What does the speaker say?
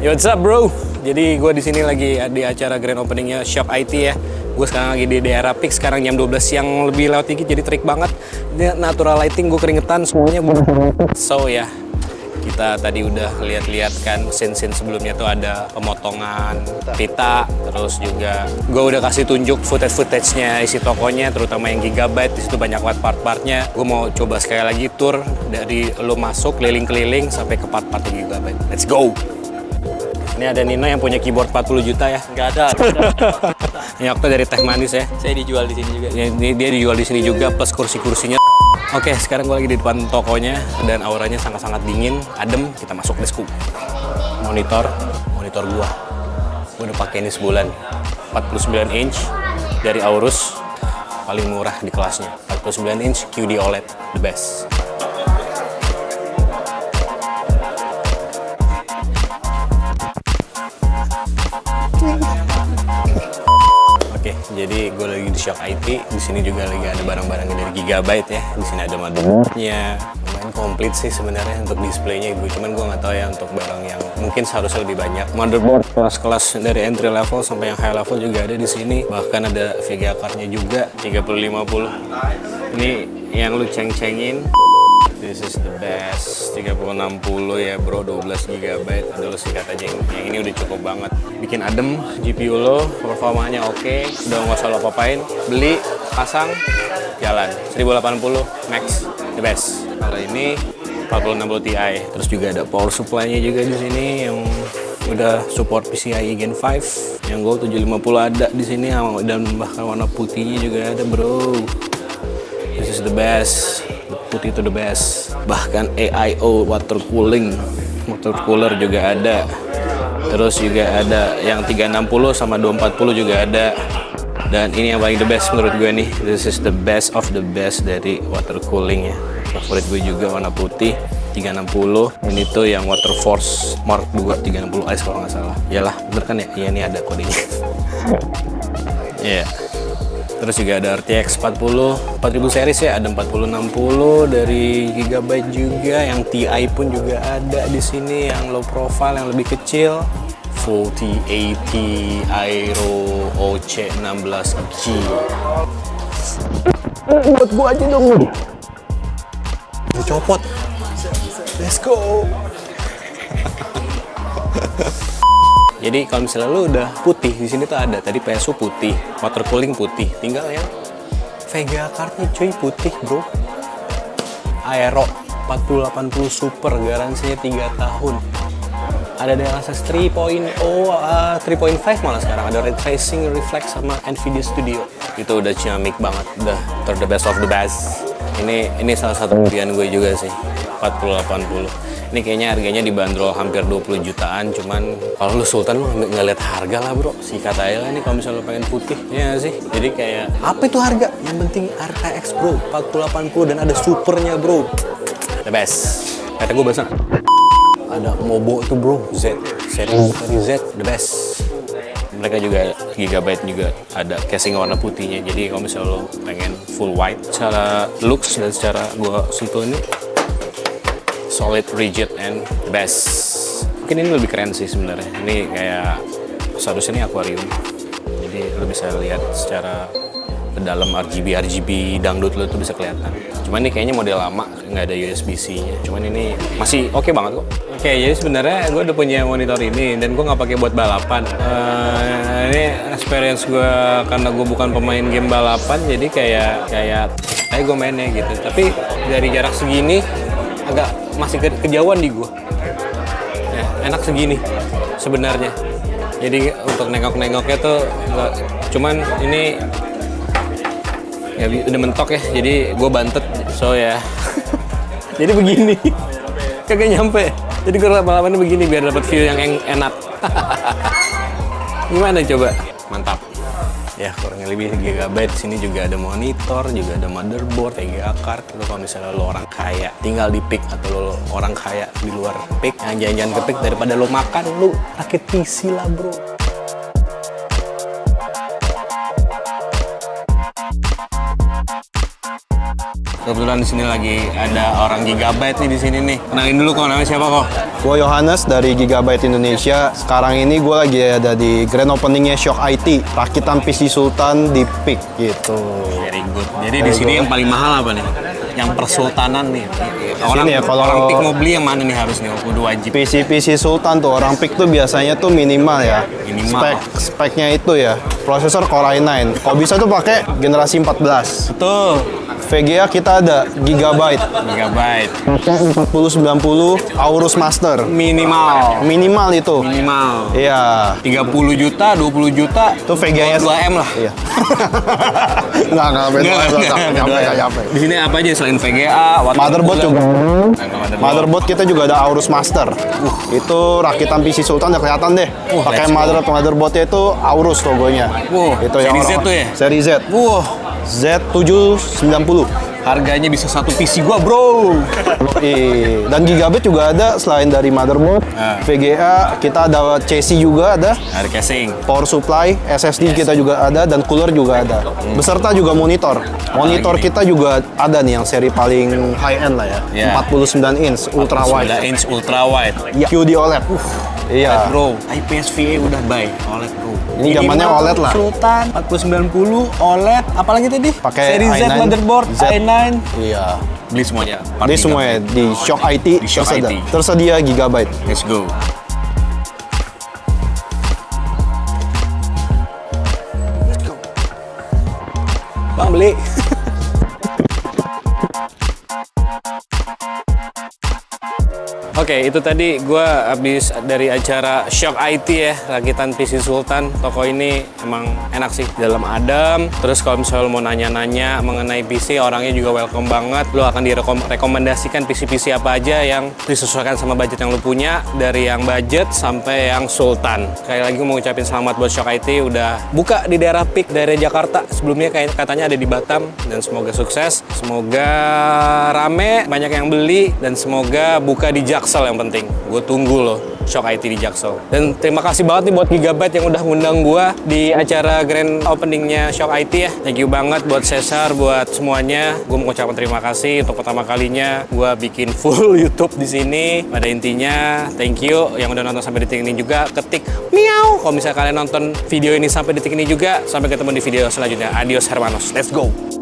Yo, what's up bro? Jadi gue di sini lagi di acara grand openingnya Shop IT ya. Gue sekarang lagi di daerah Peak, sekarang jam 12 siang lebih lewat dikit jadi terik banget. Ini natural lighting, gue keringetan semuanya. So ya, kita tadi udah lihat-lihat kan scene-scene sebelumnya tuh ada pemotongan pita, terus juga gue udah kasih tunjuk footage-footage-nya isi tokonya, terutama yang gigabyte, di situ banyak banget part-partnya. Gue mau coba sekali lagi tour dari lo masuk keliling-keliling sampai ke part-part gigabyte. Let's go! Ini ada Nino yang punya keyboard 40 juta ya. Nggak ada. Ini Okta dari Teh Manis ya. Saya dijual di sini juga. Ini dia dijual di sini juga plus kursi-kursinya. Oke, sekarang gue lagi di depan tokonya dan auranya sangat-sangat dingin, adem. Kita masuk let's go. Monitor, monitor gua. Gua udah pakai ini sebulan. 49 inch dari Aorus paling murah di kelasnya. 49 inch QD OLED, the best. Shock IT. Di sini juga lagi ada barang-barang dari Gigabyte ya. Di sini ada motherboardnya. Lumayan komplit sih sebenarnya untuk displaynya gue. Cuman gue nggak tahu ya untuk barang yang mungkin seharusnya lebih banyak. Motherboard kelas-kelas dari entry level sampai yang high level juga ada di sini. Bahkan ada VGA card-nya juga 3050. Ini yang lu ceng-cengin. This is the best. 3060 ya bro. 12 GB Udah lo sikat aja yang, ini udah cukup banget. Bikin adem GPU lo Performanya oke. Udah nggak usah lo apa-apain. Beli Pasang Jalan. 1080 Max. The best. Kalau ini 4060 Ti. Terus juga ada power supply-nya juga di sini Yang udah support PCIe Gen 5 yang Gold 750 ada di sini. Dan bahkan warna putihnya juga ada bro. This is the best. Putih itu the best. Bahkan AIO water cooling, water cooler juga ada. Terus juga ada yang 360 sama 240 juga ada. Dan ini yang paling the best menurut gue nih. This is the best of the best dari water cooling ya. Favorit gue juga warna putih. 360 ini tuh yang water force mark 2 360 ice kalau nggak salah iyalah bener kan ya iya ini ada kodenya Iya. Terus juga ada RTX 40 4000 series ya, ada 4060 dari Gigabyte juga, yang TI pun juga ada di sini yang low profile yang lebih kecil. 4080 Aero OC 16G. Buat gua aja dong lu. Copot. Let's go. Jadi kalau misalnya lu udah putih di sini tuh ada tadi PSU putih, water cooling putih, tinggal yang Vega cardnya cuy putih bro. Aero 4080 Super garansinya 3 tahun. Ada DLSS 3.0, uh, 3.5 malah sekarang ada ray tracing, reflex sama Nvidia Studio. Itu udah ciamik banget, udah ter the best of the best. Ini ini salah satu impian gue juga sih, 4080. Ini kayaknya harganya dibanderol hampir 20 jutaan, cuman kalau lu sultan lu nggak lihat harga lah bro. Sikat aja lah ini kalau misalnya lu pengen putih, ya sih. Jadi kayak apa itu harga? Yang penting RTX bro, 4080 dan ada supernya bro. The best. Kata gue bahasa ada Mobo tuh bro, Z, seri Z, the best. Mereka juga Gigabyte juga ada casing warna putihnya. Jadi kalau misalnya lo pengen full white, secara looks dan secara gua sentuh ini solid, rigid, and best. Mungkin ini lebih keren sih sebenarnya. Ini kayak seharusnya ini aquarium. Jadi lo bisa lihat secara ke dalam RGB RGB dangdut lo tuh bisa kelihatan. Cuman ini kayaknya model lama nggak ada USB-C-nya. Cuman ini masih oke banget kok. Oke, jadi sebenarnya gue udah punya monitor ini dan gue nggak pakai buat balapan. Eh, ini experience gue karena gue bukan pemain game balapan, jadi kayak kayak kayak gue mainnya gitu. Tapi dari jarak segini agak masih ke kejauhan di gue. Ya, enak segini sebenarnya. Jadi untuk nengok-nengoknya tuh cuman ini ya udah mentok ya jadi gue bantet. So ya. Jadi begini. Kagak nyampe. Jadi gue lama-lamanya begini biar dapat view yang en- enak. Gimana coba? Mantap. Ya kurang lebih gigabyte. Sini juga ada monitor juga ada motherboard VGA card. Itu kalau misalnya lo orang kaya tinggal di pick atau lo orang kaya di luar pick yang jalan-jalan ke pick. Daripada lo makan lo rakit PC lah bro Kebetulan di sini lagi ada orang Gigabyte nih di sini nih. Kenalin dulu kok namanya siapa kok? Gue Yohanes dari Gigabyte Indonesia. Sekarang ini gue lagi ada di grand openingnya Shock IT, rakitan PC Sultan di PIK gitu. Very good. Jadi di sini yang paling mahal apa nih? Yang persultanan nih. Orang, Sini ya, kalau- orang pik mau beli yang mana nih harus nih? Kudu wajib. PC PC Sultan tuh orang PIK tuh biasanya tuh minimal ya. Minimal. Spek speknya itu ya. Prosesor Core i9. Kalau bisa tuh pakai generasi 14. Betul. VGA kita ada Gigabyte Gigabyte. 4090 Aorus Master. Minimal. Minimal itu. Minimal. Iya. 30 juta, 20 juta. Itu VGA-nya 2M lah. Iya. Enggak, enggak, Nggak, nggak, nggak, nyampe, nyampe. Di sini apa aja selain VGA, Motherboard juga. Motherboard. Motherboard kita juga ada Aorus Master. Itu rakitan PC Sultan udah kelihatan deh. Uh, Pakai let's go. mother motherboardnya itu Aorus logonya. Wow, itu seri yang Z orang- tuh ya? Seri Z. Wah, Z790. harganya bisa satu PC gua, bro. Dan gigabit juga ada selain dari motherboard, Ah. VGA, kita ada chassis juga ada, Ada casing. power supply, SSD kita juga ada dan cooler juga ada. Beserta juga monitor. Monitor gini. kita juga ada nih yang seri paling high end lah ya. Ya. 49 inch ultra 9 wide. inch ultra wide. Ya. QD OLED. Iya. Bro, IPS VA udah buy OLED, bro. Ini zamannya OLED lah. Sultan 4090 OLED, apalagi tadi? Pakai Seri Z i9, motherboard, Z. i9. Iya. Beli semuanya. Jadi semuanya di Shock IT, Di Shock tersedia, IT. tersedia Gigabyte. Let's go. Bang beli. Oke, itu tadi gue habis dari acara Shock IT ya, rakitan PC Sultan. Toko ini emang enak sih, dalam adem. Terus kalau misalnya lo mau nanya-nanya mengenai PC, orangnya juga welcome banget. Lo akan direkomendasikan PC-PC apa aja yang disesuaikan sama budget yang lo punya, dari yang budget sampai yang Sultan. Sekali lagi mau ngucapin selamat buat Shock IT udah buka di daerah PIK daerah Jakarta. Sebelumnya kayak katanya ada di Batam dan semoga sukses, semoga rame, banyak yang beli dan semoga buka di Jaksel yang penting. Gue tunggu loh Shock IT di Jaksel. Dan terima kasih banget nih buat Gigabyte yang udah ngundang gue di acara grand openingnya Shock IT ya. Thank you banget buat Cesar, buat semuanya. Gue mau ucapkan terima kasih untuk pertama kalinya gue bikin full YouTube di sini. Pada intinya, thank you yang udah nonton sampai detik ini juga. Ketik miau kalau misalnya kalian nonton video ini sampai detik ini juga. Sampai ketemu di video selanjutnya. Adios Hermanos. Let's go.